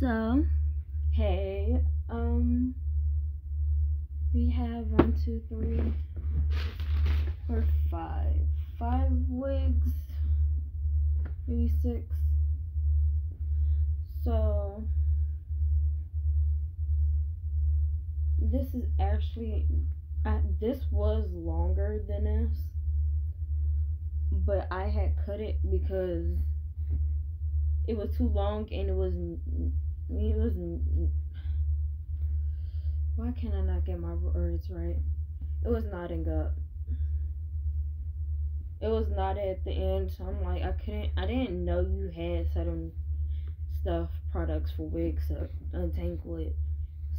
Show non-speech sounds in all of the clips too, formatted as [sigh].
So, hey, um, we have one, two, three, four, five, five wigs, maybe six. So, this is actually, uh, this was longer than this, but I had cut it because it was too long and it was it was why can't I not get my words right? It was nodding up. It was not at the end, so I'm like I couldn't I didn't know you had certain stuff products for wigs to untangle it.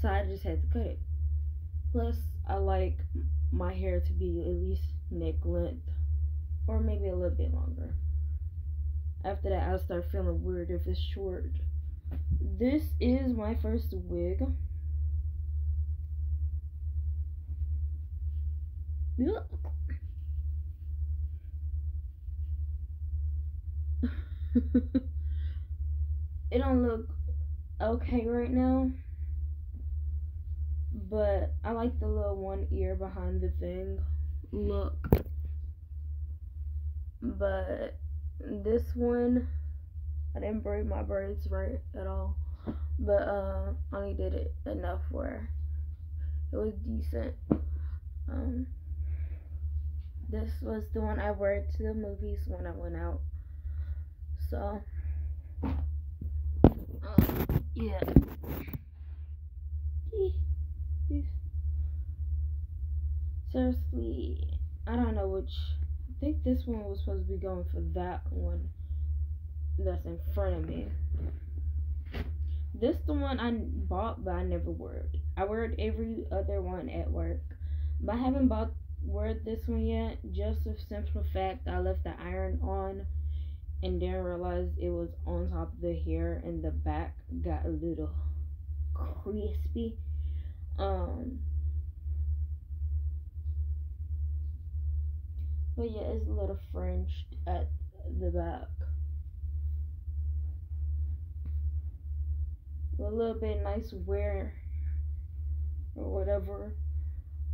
So I just had to cut it. Plus I like my hair to be at least neck length or maybe a little bit longer. After that, I'll start feeling weird if it's short. This is my first wig. Look. [laughs] it don't look okay right now. But I like the little one ear behind the thing. Look. But this one I didn't braid my braids right at all but uh I only did it enough where it was decent. Um this was the one I wore to the movies when I went out so um, yeah. Seriously I don't know which think this one was supposed to be going for that one that's in front of me. This the one I bought, but I never wore it. I wore every other one at work, but I haven't bought wore this one yet. Just the simple fact I left the iron on and then realized it was on top of the hair and the back got a little crispy. Um, But yeah, it's a little fringed at the back. A little bit nice wear or whatever.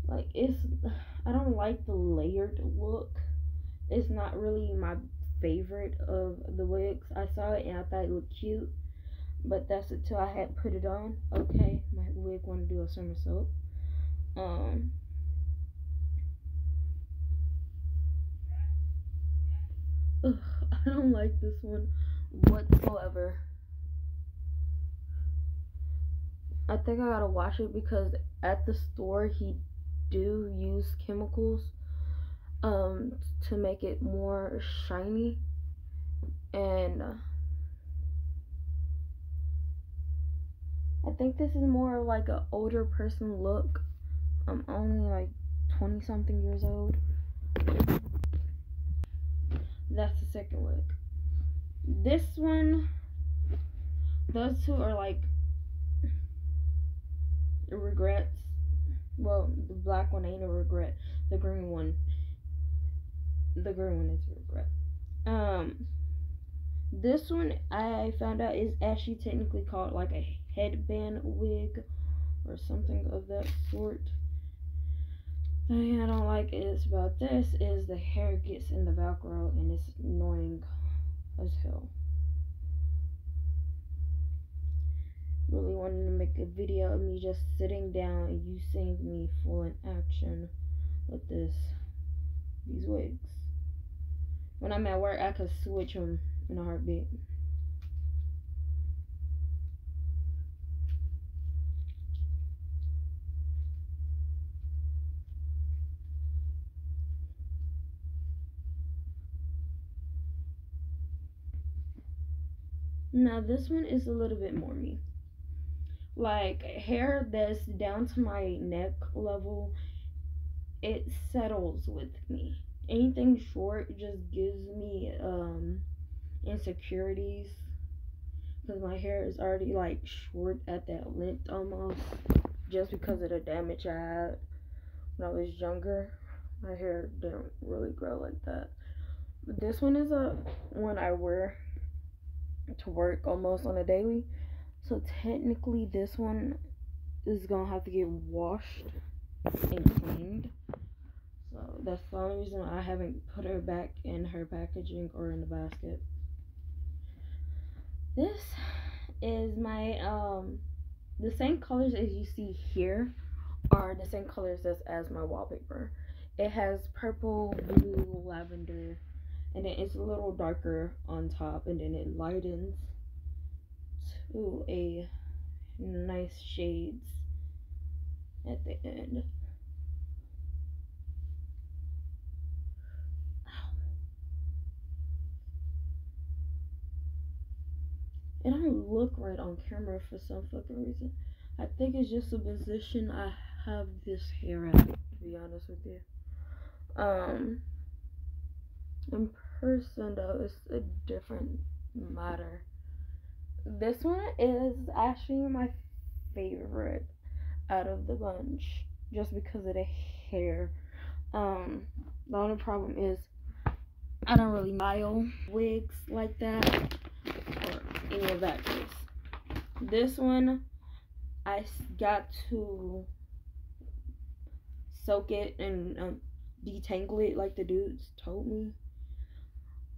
Like it's [sighs] I don't like the layered look. It's not really my favorite of the wigs. I saw it and I thought it looked cute. But that's until I had put it on. Okay, my wig wanna do a somersault. Um Ugh, [laughs] I don't like this one whatsoever. I think I gotta wash it because at the store he do use chemicals um to make it more shiny and uh, I think this is more like an older person look. I'm only like 20 something years old. That's the second wig. This one, those two are like regrets. Well, the black one ain't a regret. The green one, the green one is a regret. Um, this one I found out is actually technically called like a headband wig or something of that sort thing I don't like is about this is the hair gets in the velcro and it's annoying as hell. Really wanted to make a video of me just sitting down and you seeing me full in action with this these wigs. When I'm at work, I could switch them in a heartbeat. Now this one is a little bit more me. Like hair that's down to my neck level, it settles with me. Anything short just gives me um insecurities because my hair is already like short at that length almost just because of the damage I had when I was younger. My hair didn't really grow like that. But this one is a one I wear to work almost on a daily. So technically this one is gonna have to get washed and cleaned. So that's the only reason I haven't put her back in her packaging or in the basket. This is my um the same colors as you see here are the same colors as, as my wallpaper. It has purple, blue, lavender, and then it's a little darker on top, and then it lightens to a nice shades at the end. It don't look right on camera for some fucking reason. I think it's just the position I have this hair at, to be honest with you. Um, in person though, it's a different matter. This one is actually my favorite out of the bunch, just because of the hair. Um, the only problem is I don't really style wigs like that or any of that case. This one I got to soak it and um, detangle it like the dudes told me.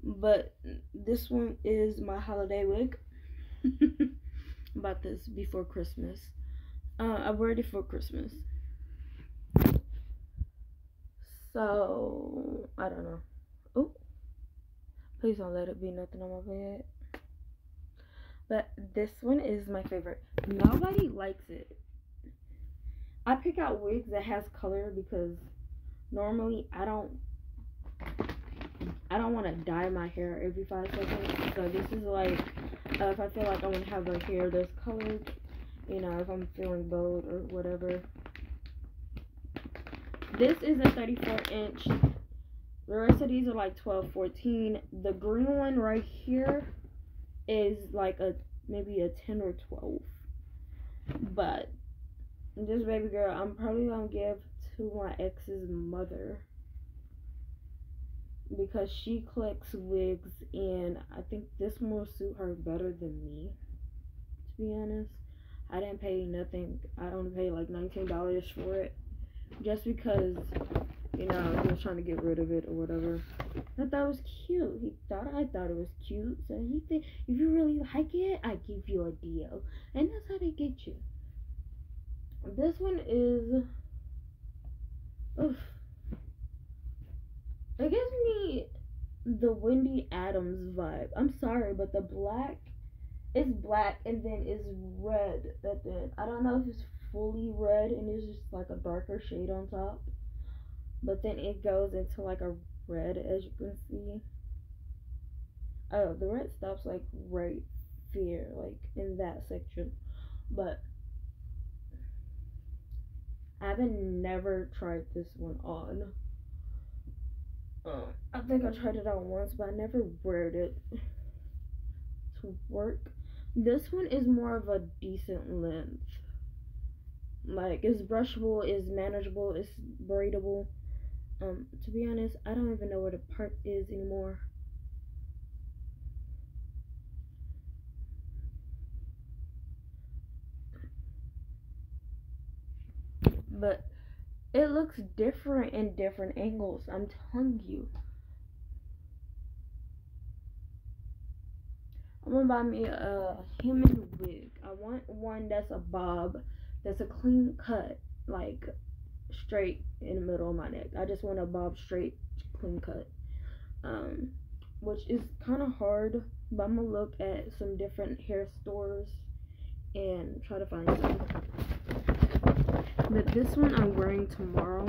But this one is my holiday wig. [laughs] About this before Christmas. Uh, I wear it for Christmas. So, I don't know. Oh, please don't let it be nothing on my bed. But this one is my favorite. Nobody likes it. I pick out wigs that has color because normally I don't I don't want to dye my hair every five seconds. So this is like uh, if I feel like I want to have my hair that's colored, you know, if I'm feeling bold or whatever. This is a 34 inch. The rest of these are like 12, 14. The green one right here is like a maybe a 10 or 12. But this baby girl, I'm probably gonna give to my ex's mother because she collects wigs and I think this will suit her better than me. To be honest, I didn't pay nothing. I only paid like $19 for it just because you know, he was trying to get rid of it or whatever. I thought it was cute. He thought I thought it was cute. So he said, if you really like it, I give you a deal. And that's how they get you. This one is oof. It gives me the Wendy Adams vibe. I'm sorry, but the black is black and then is red at the end. I don't know if it's fully red and it's just like a darker shade on top but then it goes into like a red as you can see oh the red stops like right here like in that section but I haven't never tried this one on uh, I think I tried it on once but I never wear it to work. This one is more of a decent length. Like it's brushable it's manageable it's braidable. Um, to be honest, I don't even know where the part is anymore. But it looks different in different angles. I'm telling you. I'm gonna buy me a human wig. I want one that's a bob, that's a clean cut, like straight in the middle of my neck. I just want a bob straight, clean cut. Um, which is kind of hard, but I'm gonna look at some different hair stores and try to find some. But this one I'm wearing tomorrow.